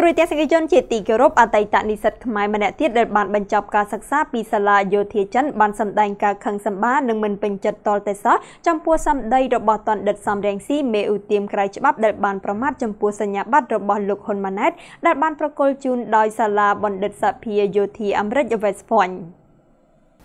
ទូរទស្សនិកជនជាទីគោរពអតីតនិស្សិតខ្មែរម្នាក់ទៀតដែលបានបញ្ចប់ការសិក្សាពីសាលាយោធាចិនបានសម្ដែងការខឹងសម្បានិងមិនពេញចិត្តតលតែសោះចំពោះសម្ដីរបស់តនដិតសំរងស៊ីមេឧទាមក្រៅច្បាប់ដែលបានប្រមាថចំពោះសញ្ញាបត្ររបស់លោកហ៊ុនម៉ាណែតដែលបានប្រកល់ជូនដោយសាលាបណ្ឌិតសភាយោធាអាមេរិក West Point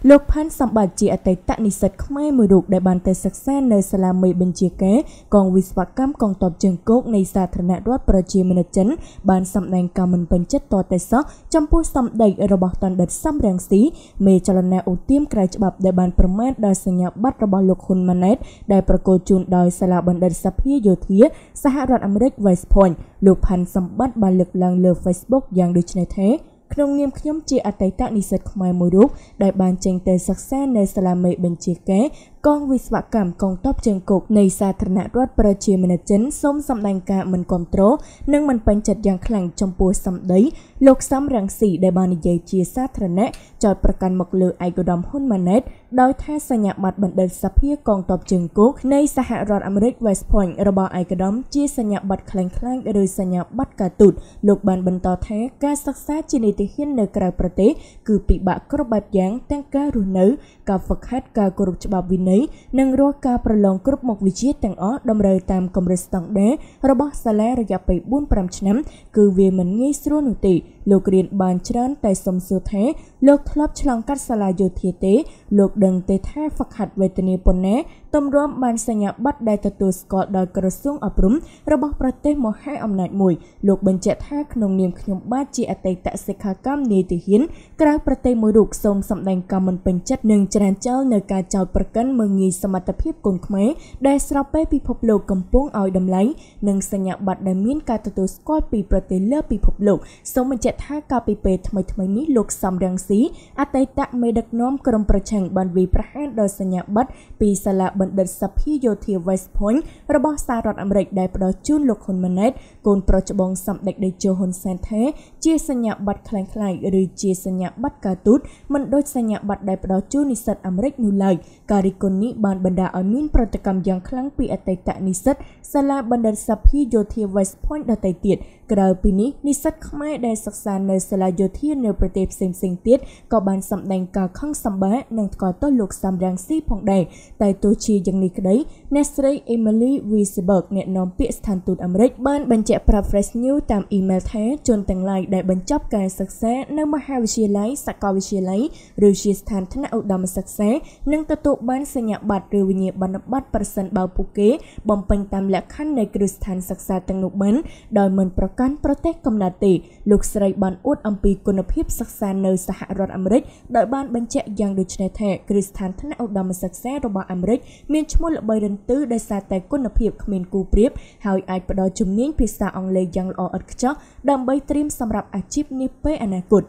លោកផាន់សម្បត្តិជាអតីតនិស្សិតខ្មែរមួយរូបដែលបានទៅសិក្សានៅសាលាមេបញ្ជាការកងវិស្វកម្មកងទ័ពជើងគោកនៃសាធារណរដ្ឋប្រជាមានិតចិនបានសម្ដែងការមិនពេញចិត្តតតែសោះចំពោះសម្ដីរបស់តណ្ឌិតសំរងស៊ីមេចលនាឧទាមក្រៅច្បាប់ដែលបានប្រមាថដល់សញ្ញាបត្ររបស់លោកហ៊ុនម៉ាណែតដែលប្រកល់ជូនដោយសាលាបណ្ឌិតសភាយោធាសហរដ្ឋអាមេរិក West Point លោកផាន់សម្បត្តិបានលើកឡើងលើ Facebook យ៉ាងដូចនេះថា ក្នុងនាមខ្ញុំជាអតីតនិស្សិតខ្មែរមួយរូបដែលបានចេញទៅសិក្សានៅសាលាមេបញ្ជាការ កងវិស្វកម្មកងទ័ពជើងគោកនៃសាធារណរដ្ឋប្រជាមានិតចិនសូមសម្ដែងការមិនគ្រប់គ្រងនិងមិនពេញចិត្តយ៉ាងខ្លាំងចំពោះសម្ដីលោកសំរងស៊ីដែលបាននិយាយជាសាធារណៈចោទប្រកាន់មកលើឯកឧត្តមហ៊ុនម៉ាណែតដោយថាសញ្ញាបត្របណ្ឌិតសភាកងទ័ពជើងគោកនៃសហរដ្ឋអាមេរិក West Point របស់ឯកឧត្តមជាសញ្ញាបត្រខ្លាំងៗឬសញ្ញាបត្រការទូតលោកបានបន្តថាការសិក្សាជានីតិហ៊ាននៅក្រៅប្រទេសគឺពិបាកគ្រប់បែបយ៉ាងទាំងការរស់នៅការហ្វឹកហាត់ការគោរពច្បាប់វិន័យនិងរាល់ការប្រឡងគ្រប់មុខវិជ្ជាទាំងអស់តម្រូវតាមកម្រិតស្តង់ដាររបស់សាលារយៈពេល4-5ឆ្នាំ គឺវាមិនងាយស្រួលនោះទេលោករៀនបានច្រើនតែសំសួរថាលោកធ្លាប់ឆ្លងកាត់សាលាយោធាទេ លោកដឹងទេថាហ្វឹកហាត់វេទនាប៉ុណ្ណាទម្រាំបានសញ្ញាបត្រដែលទទួលស្គាល់ដោយក្រសួងអប់រំរបស់ប្រទេសមហាអំណាចមួយលោកបញ្ជាក់ថាក្នុងនាមខ្ញុំបាទជាអតីតសិក្ខាកាមនាយទាហានក្រៅប្រទេសមួយរូបសូមសម្ដែងការមិនពេញចិត្តនិងច្រានចោលនៅការចោទប្រកាន់មើមើលងាយសមត្ថភាពកូនខ្មែរដែលស្របពេលពិភពលោកកំពុងឲ្យតម្លៃនិងសញ្ញាបត្រដែលមានការទទួលស្គាល់ពីប្រទេសលើពិភពលោកសូមបញ្ជាក់ថាកាលពីពេលថ្មីៗនេះលោកសំរងស៊ីអតីតមេដឹកនាំក្រុមប្រឆាំងបានវាយប្រហារដោយសញ្ញាបត្រពីសាលាបណ្ឌិតសភាយោធា West Point របស់សហរដ្ឋអាមេរិកដែលផ្ដល់ជូនលោកហ៊ុនម៉ាណែតកូនប្រុសច្បងសម្ដេចតេជោហ៊ុនសែនថាជាសញ្ញាបត្រខ្លាំងខ្លាយឬជាសញ្ញាបត្រការទូតមិនដូចសញ្ញាបត្រដែលផ្ដល់ជូននិស្សិតអាមេរិកនោះឡើយការរិះគន់នេះបានបណ្ដាលឲ្យមានប្រតិកម្មយ៉ាងខ្លាំងពីអតីតនិស្សិតសាលាបណ្ឌិតសភាយោធា West Point ដទៃទៀតក្រៅពីនេះនិស្សិតខ្មែរដែលសិក្សានៅសាលាយោធានៅប្រទេសផ្សេងៗទៀតក៏បានសម្ដែងការខឹងសម្បានិងថ្កោលទោសលោកសំរងស៊ីផងដែរតែទោះជាយ៉ាងនេះក្តីអ្នកស្រី Emily Weisberg អ្នកនាំពាក្យស្ថានទូតអាមេរិកបានបញ្ជាក់ប្រាប់ Fresh News តាមអ៊ីមែលថាជនទាំងឡាយដែលបញ្ចប់ការសិក្សានៅមហាវិទ្យាល័យសាកលវិទ្យាល័យឬជាស្ថានថ្នាក់ឧត្តមសិក្សានឹងទទួលបានសញ្ញាបត្រឬវិញ្ញាបនបត្រប្រសិនបើពួកគេបំពេញតាមលក្ខខណ្ឌនៃគ្រឹះស្ថានសិក្សាទាំងនោះបានដោយមិនប្រកាន់ប្រទេសកំណើតទេលោកស្រីបានអួតអំពីគុណភាពសិក្សានៅសហរដ្ឋអាមេរិកដោយបានបញ្ជាក់យ៉ាងដូចនេះថាគ្រឹះស្ថានថ្នាក់ឧត្តមសិក្សារបស់អាមេរិកមានឈ្មោះល្បីរន្ទឺដោយសារតែគុណភាពគ្មានគូប្រៀបហើយអាចផ្ដល់ជំនាញភាសាអង់គ្លេសយ៉ាងល្អឥតខ្ចោះដើម្បីត្រៀមសម្រាប់អាជីពនាពេលអនាគត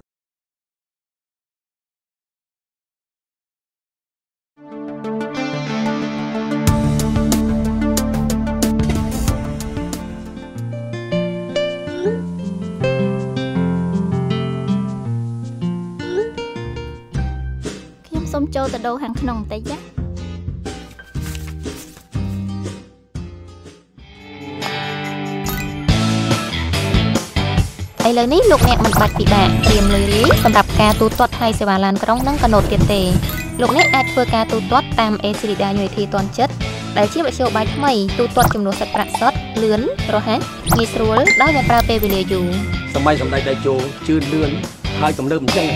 ចូលទៅដូរខាងក្នុងបន្តិចណាឥឡូវនេះលោកអ្នកមិនបាច់ពិបាកត្រៀមលុយរាយសម្រាប់ការទូទាត់ថ្លៃសេវាឡានក្រុងនិងកណូតទៀតទេលោកអ្នកអាចធ្វើការទូទាត់តាម Acrida Unity ទាន់ចិត្តដែលជាវិទ្យុបាយថ្មីទូទាត់ចំនួនសាច់ប្រាក់សុទ្ធលឿនរហ័សងាយស្រួលដោយមិនប្រើពេលវេលាយូរសម័យសម្ដេចតេជោជឿនលឿនហើយទំនើបអញ្ចឹង